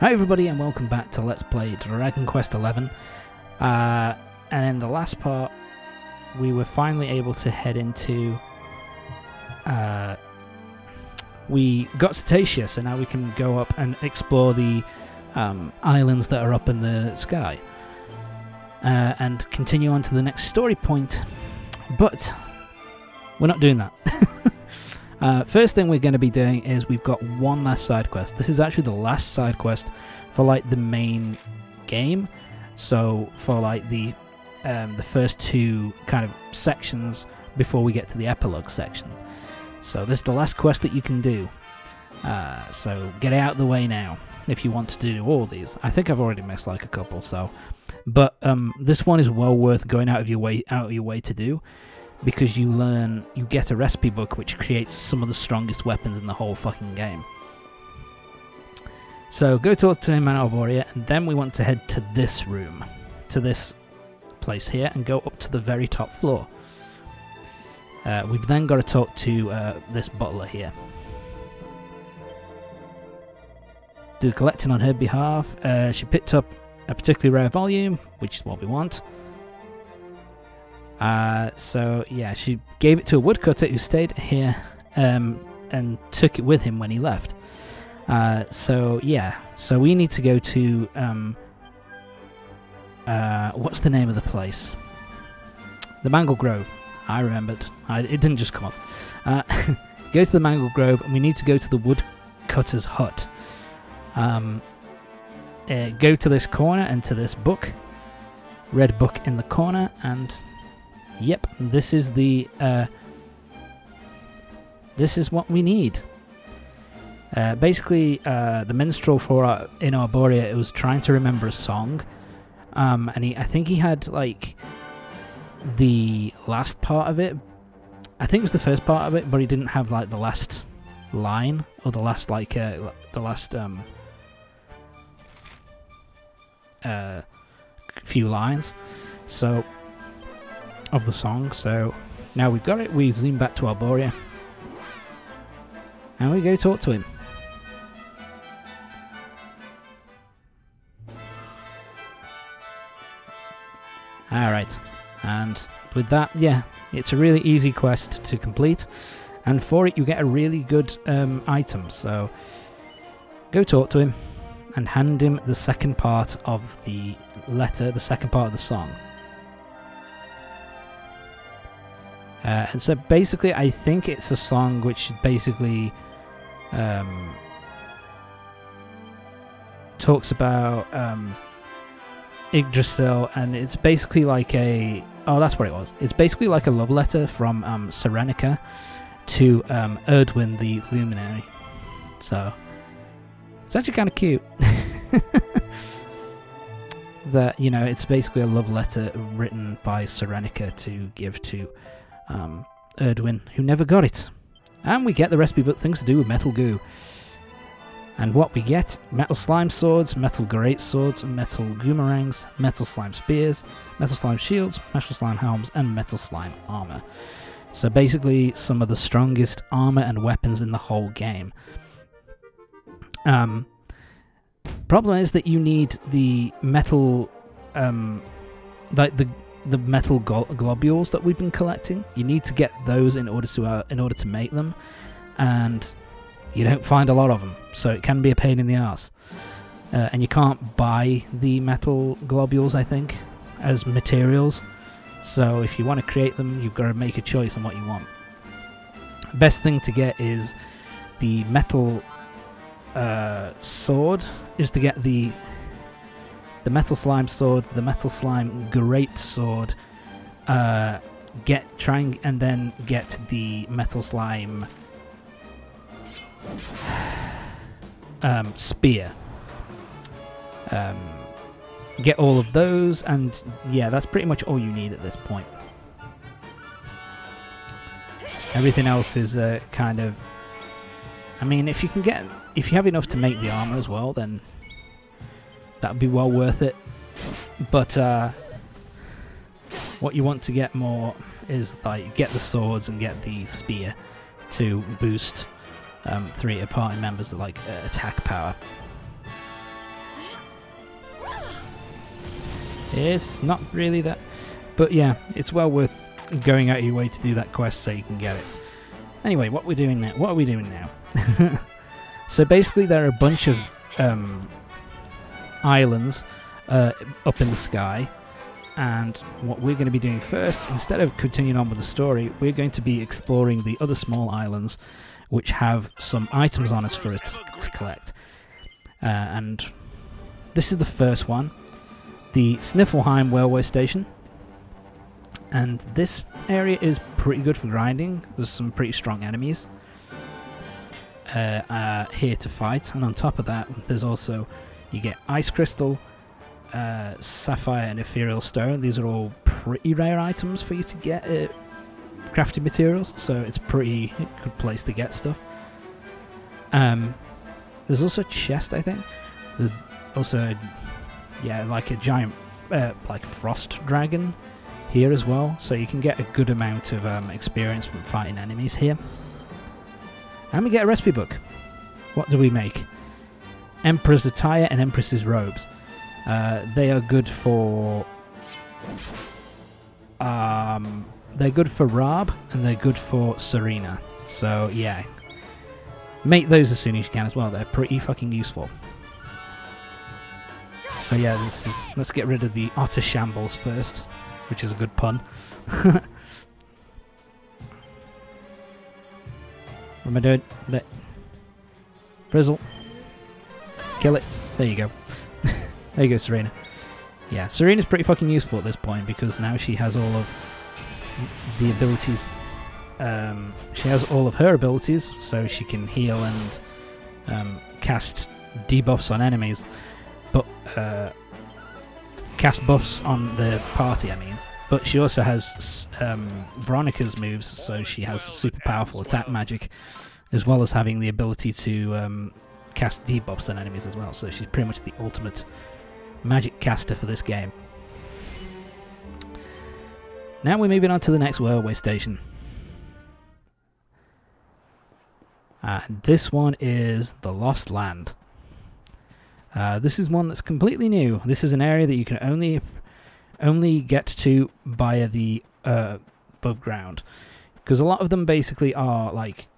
Hi everybody and welcome back to Let's Play Dragon Quest XI. Uh, and in the last part, we were finally able to head into... Uh, we got Cetacea, so now we can go up and explore the um, islands that are up in the sky. Uh, and continue on to the next story point. But we're not doing that. Uh, first thing we're going to be doing is we've got one last side quest. This is actually the last side quest for like the main game. So for like the um, the first two kind of sections before we get to the epilogue section. So this is the last quest that you can do. Uh, so get out of the way now if you want to do all these. I think I've already missed like a couple. So, but um, this one is well worth going out of your way out of your way to do because you learn, you get a recipe book which creates some of the strongest weapons in the whole fucking game. So go talk to him and Arboria, and then we want to head to this room, to this place here, and go up to the very top floor. Uh, we've then got to talk to uh, this butler here. Do collecting on her behalf. Uh, she picked up a particularly rare volume, which is what we want. Uh, so yeah, she gave it to a woodcutter who stayed here um, and took it with him when he left. Uh, so yeah, so we need to go to um, uh, what's the name of the place? The Mangle Grove. I remembered. I, it didn't just come up. Uh, go to the Mangle Grove, and we need to go to the woodcutter's hut. Um, uh, go to this corner and to this book, red book in the corner, and Yep, this is the uh, this is what we need. Uh, basically, uh, the minstrel for our, in Arboria it was trying to remember a song, um, and he, I think he had like the last part of it. I think it was the first part of it, but he didn't have like the last line or the last like uh, the last um, uh, few lines. So of the song. So now we've got it, we zoom back to Arboria. And we go talk to him. Alright, and with that, yeah, it's a really easy quest to complete. And for it, you get a really good um, item. So go talk to him and hand him the second part of the letter, the second part of the song. Uh, and so basically, I think it's a song which basically um, talks about um, Yggdrasil, and it's basically like a oh, that's what it was. It's basically like a love letter from um, Serenica to um, Erdwin the Luminary. So it's actually kind of cute. that you know, it's basically a love letter written by Serenica to give to um, Erdwin, who never got it. And we get the recipe book things to do with metal goo. And what we get metal slime swords, metal great swords, metal goomerangs, metal slime spears, metal slime shields, metal slime helms, and metal slime armor. So basically, some of the strongest armor and weapons in the whole game. Um, problem is that you need the metal, um, like the the metal globules that we've been collecting. You need to get those in order to uh, in order to make them, and you don't find a lot of them, so it can be a pain in the ass. Uh, and you can't buy the metal globules, I think, as materials. So if you want to create them, you've got to make a choice on what you want. Best thing to get is the metal uh, sword. Is to get the the metal slime sword, the metal slime great sword, uh, get trying and then get the metal slime um, spear. Um, get all of those, and yeah, that's pretty much all you need at this point. Everything else is uh, kind of. I mean, if you can get, if you have enough to make the armor as well, then that'd be well worth it. But uh, what you want to get more is like get the swords and get the spear to boost um, three party members like uh, attack power. It's not really that, but yeah, it's well worth going out of your way to do that quest so you can get it. Anyway, what we're doing now? What are we doing now? so basically, there are a bunch of um, islands uh, up in the sky, and what we're going to be doing first, instead of continuing on with the story, we're going to be exploring the other small islands, which have some items on us for us to, to collect. Uh, and this is the first one, the Sniffelheim railway station. And this area is pretty good for grinding. There's some pretty strong enemies uh, uh, here to fight, and on top of that, there's also you get ice crystal, uh, sapphire, and ethereal stone. These are all pretty rare items for you to get uh, crafting materials, so it's a pretty good place to get stuff. Um, there's also a chest, I think. There's also, yeah, like a giant, uh, like frost dragon here as well, so you can get a good amount of um, experience from fighting enemies here. And we get a recipe book. What do we make? Emperor's attire and Empress's robes. Uh, they are good for. Um, they're good for Rab and they're good for Serena. So yeah, make those as soon as you can as well. They're pretty fucking useful. So yeah, is, let's get rid of the otter shambles first, which is a good pun. what am I doing? Frizzle. Kill it. There you go. there you go, Serena. Yeah, Serena's pretty fucking useful at this point because now she has all of the abilities. Um, she has all of her abilities, so she can heal and um, cast debuffs on enemies but uh, cast buffs on the party. I mean, but she also has um, Veronica's moves, so she has super powerful attack magic, as well as having the ability to um, cast debuffs on enemies as well. So she's pretty much the ultimate magic caster for this game. Now we're moving on to the next railway station. Uh, this one is the Lost Land. Uh, this is one that's completely new. This is an area that you can only only get to via the uh, above ground, because a lot of them basically are like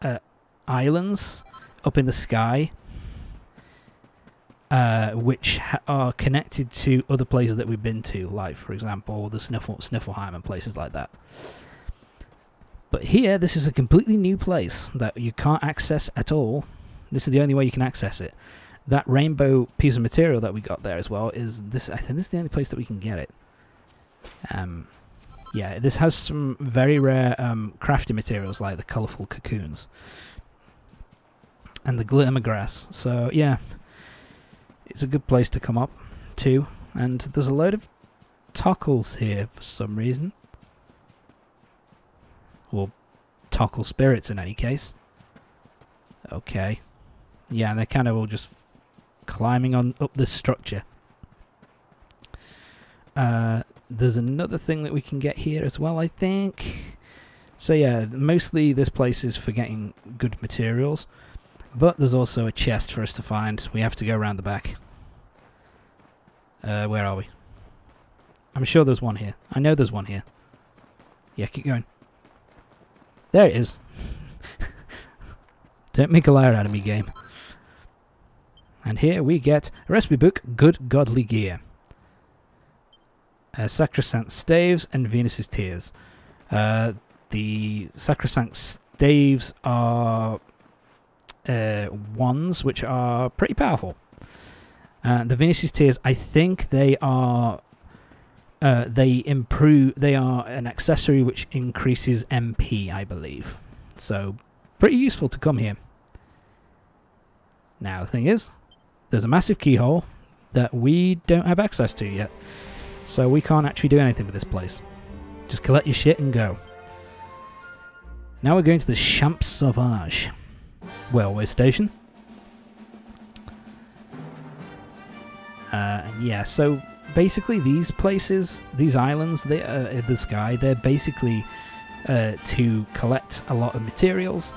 uh, islands up in the sky, uh, which are connected to other places that we've been to, like for example the Sniffle Sniffelheim and places like that. But here, this is a completely new place that you can't access at all. This is the only way you can access it that rainbow piece of material that we got there as well is this. I think this is the only place that we can get it. Um, yeah, this has some very rare um, crafting materials like the colourful cocoons and the glimmer grass. So yeah, it's a good place to come up to. And there's a load of tockles here for some reason. Or tockle spirits in any case. Okay. Yeah, they're kind of all just climbing on up this structure. Uh, there's another thing that we can get here as well, I think. So yeah, mostly this place is for getting good materials, but there's also a chest for us to find. We have to go around the back. Uh, where are we? I'm sure there's one here. I know there's one here. Yeah, keep going. There it is. Don't make a liar out of me, game. And here we get a recipe book, Good Godly Gear. Uh, Sacrosanct Staves and Venus's Tears. Uh, the Sacrosanct Staves are uh, ones which are pretty powerful. Uh, the Venus's Tears, I think they are uh, they improve. They are an accessory which increases MP, I believe. So pretty useful to come here. Now the thing is, there's a massive keyhole that we don't have access to yet. So we can't actually do anything with this place. Just collect your shit and go. Now we're going to the Champs Sauvage railway station. Uh, yeah, so basically these places, these islands they, uh, in the sky, they're basically uh, to collect a lot of materials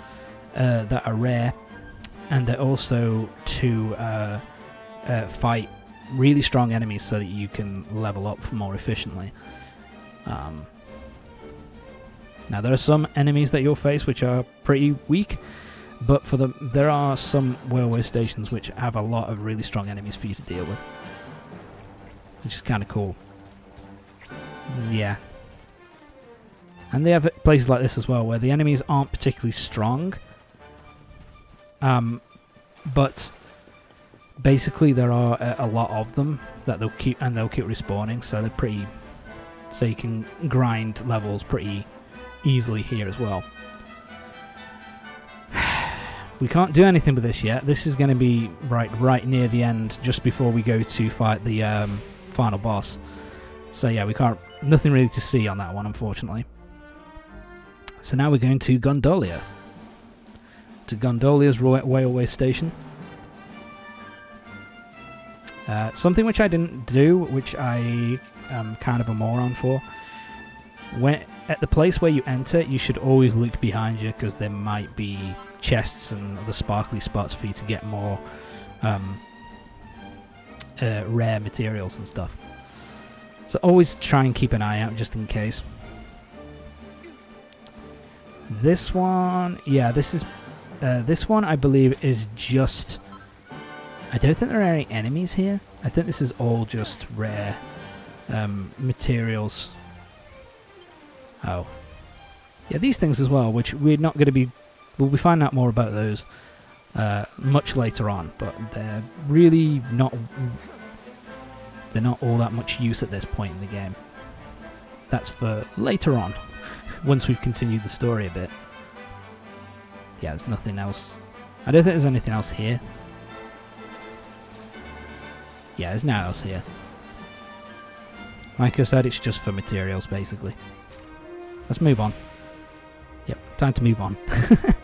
uh, that are rare and they're also to uh, uh, fight really strong enemies so that you can level up more efficiently. Um, now there are some enemies that you'll face which are pretty weak, but for the there are some railway stations which have a lot of really strong enemies for you to deal with, which is kind of cool. Yeah. And they have places like this as well where the enemies aren't particularly strong. Um, but basically there are a, a, lot of them that they'll keep and they'll keep respawning so they're pretty so you can grind levels pretty easily here as well we can't do anything with this yet. This is going to be right right near the end just before we go to fight the um, final boss. So yeah we can't nothing really to see on that one unfortunately. So now we're going to Gondolia. To Gondolia's railway station. Uh, something which I didn't do, which I am kind of a moron for. When at the place where you enter, you should always look behind you because there might be chests and other sparkly spots for you to get more um, uh, rare materials and stuff. So always try and keep an eye out just in case. This one, yeah, this is uh, this one I believe is just I don't think there are any enemies here. I think this is all just rare um, materials. Oh. Yeah, these things as well, which we're not going to be... We'll be finding out more about those uh, much later on, but they're really not... They're not all that much use at this point in the game. That's for later on, once we've continued the story a bit. Yeah, there's nothing else. I don't think there's anything else here. Yeah, there's no else here. Like I said, it's just for materials, basically. Let's move on. Yep, time to move on.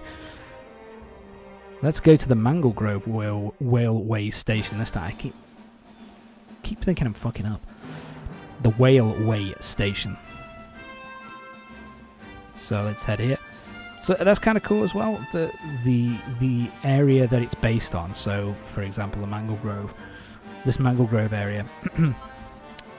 Let's go to the Mangle Grove Whale Whaleway Station this time. I keep, keep thinking I'm fucking up. The Whaleway Station. So let's head here. So that's kind of cool as well. The the the area that it's based on. So, for example, the Mangle Grove this Mangle Grove area,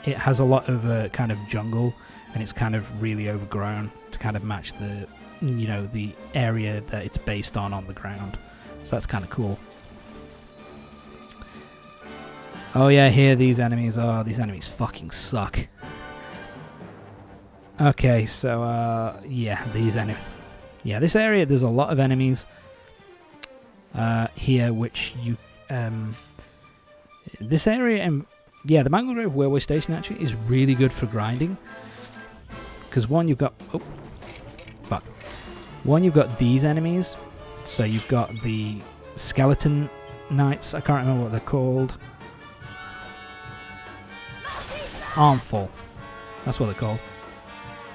it has a lot of uh, kind of jungle, and it's kind of really overgrown to kind of match the, you know, the area that it's based on on the ground. So that's kind of cool. Oh yeah, here these enemies are. Oh, these enemies fucking suck. Okay, so uh, yeah, these enemies. Yeah, this area there's a lot of enemies uh, here, which you um, this area, and yeah, the Mangle Grove Railway Station actually is really good for grinding. Because one, you've got... Oh, fuck. One, you've got these enemies. So you've got the Skeleton Knights. I can't remember what they're called. Armful. That's what they're called.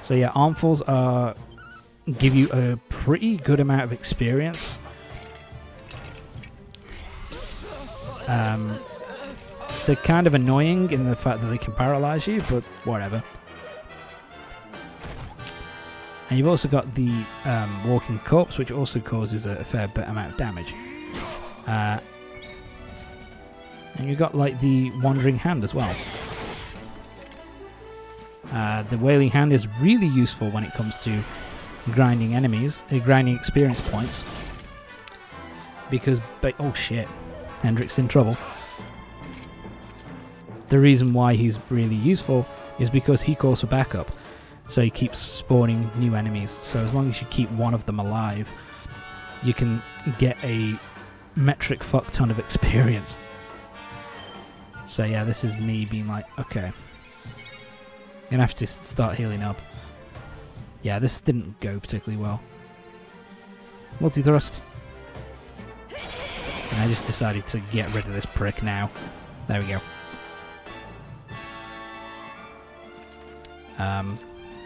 So yeah, armfuls are give you a pretty good amount of experience. Um, they're kind of annoying in the fact that they can paralyze you, but whatever. And you've also got the um, walking corpse, which also causes a, a, fair bit amount of damage. Uh, and you've got like the wandering hand as well. Uh, the wailing hand is really useful when it comes to grinding enemies, uh, grinding experience points. Because, oh shit, Hendrik's in trouble. The reason why he's really useful is because he calls for backup. So he keeps spawning new enemies. So as long as you keep one of them alive, you can get a metric fuck ton of experience. So yeah, this is me being like, okay. Gonna have to start healing up. Yeah, this didn't go particularly well. Multi-thrust. And I just decided to get rid of this prick now. There we go. Um,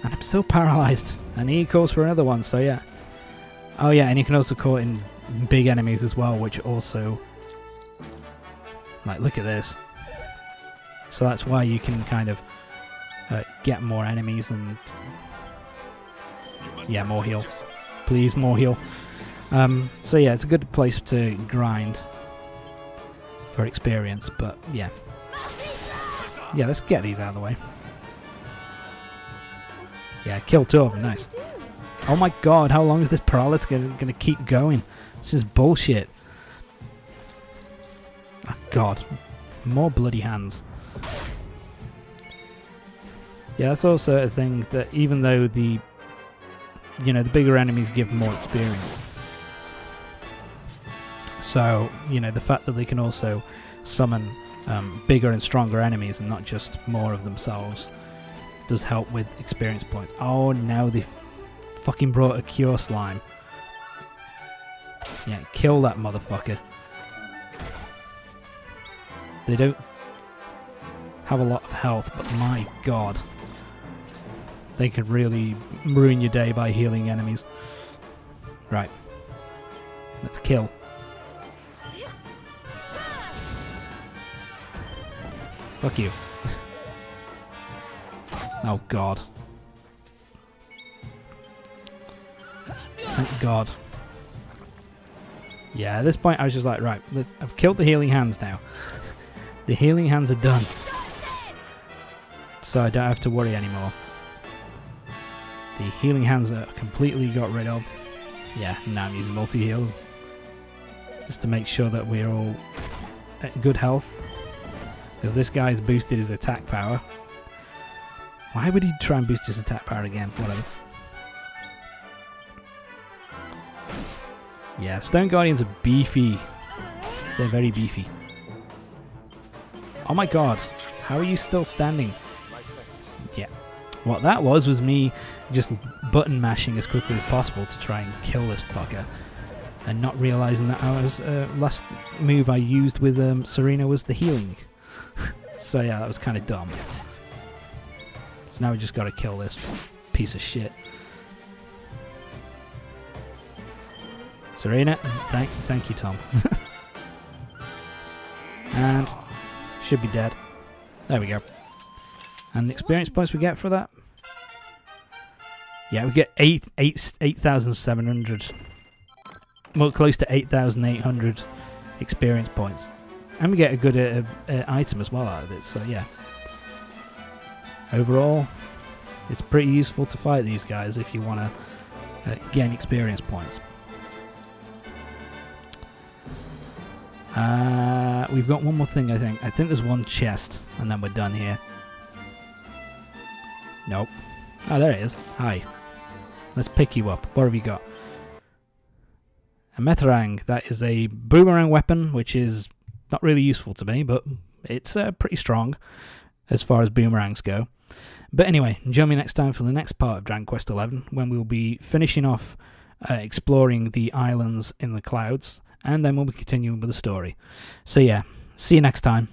and I'm still paralyzed. And he calls for another one, so yeah. Oh yeah, and you can also call in big enemies as well, which also... Like, look at this. So that's why you can kind of uh, get more enemies and... Yeah, more heal. Please, more heal. Um, so yeah, it's a good place to grind for experience, but yeah. Yeah, let's get these out of the way. Yeah, kill two of them. Nice. Oh my god, how long is this paralysis gonna, gonna keep going? This is bullshit. Oh god. More bloody hands. Yeah, that's also a thing that even though the you know, the bigger enemies give more experience. So, you know, the fact that they can also summon um, bigger and stronger enemies and not just more of themselves does help with experience points. Oh, now they fucking brought a cure slime. Yeah, kill that motherfucker. They don't have a lot of health, but my god. They could really ruin your day by healing enemies. Right. Let's kill. Fuck you. Oh god. Thank God. Yeah, at this point I was just like, right, I've killed the healing hands now. the healing hands are done. So I don't have to worry anymore. The healing hands are completely got rid of. Yeah, now I'm using multi-heal. Just to make sure that we're all at good health. Because this guy's boosted his attack power. Why would he try and boost his attack power again? Whatever. Yeah, Stone Guardians are beefy. They're very beefy. Oh my god, how are you still standing? Yeah. What that was was me just button mashing as quickly as possible to try and kill this fucker. And not realizing that I was uh, last move I used with um, Serena was the healing. so yeah, that was kind of dumb. So now we just got to kill this piece of shit. Serena, thank, thank you, Tom. and should be dead. There we go. And the experience points we get for that? Yeah, we get eight eight eight thousand seven hundred. Well, close to eight thousand eight hundred experience points, and we get a good uh, uh, item as well out of it. So yeah, overall, it's pretty useful to fight these guys if you want to uh, gain experience points. Uh, we've got one more thing, I think. I think there's one chest, and then we're done here. Nope. Oh, there it is. Hi. Let's pick you up. What have you got? A Metarang. That is a boomerang weapon, which is not really useful to me, but it's uh, pretty strong as far as boomerangs go. But anyway, join me next time for the next part of Dragon Quest XI, when we'll be finishing off uh, exploring the islands in the clouds, and then we'll be continuing with the story. So yeah, see you next time.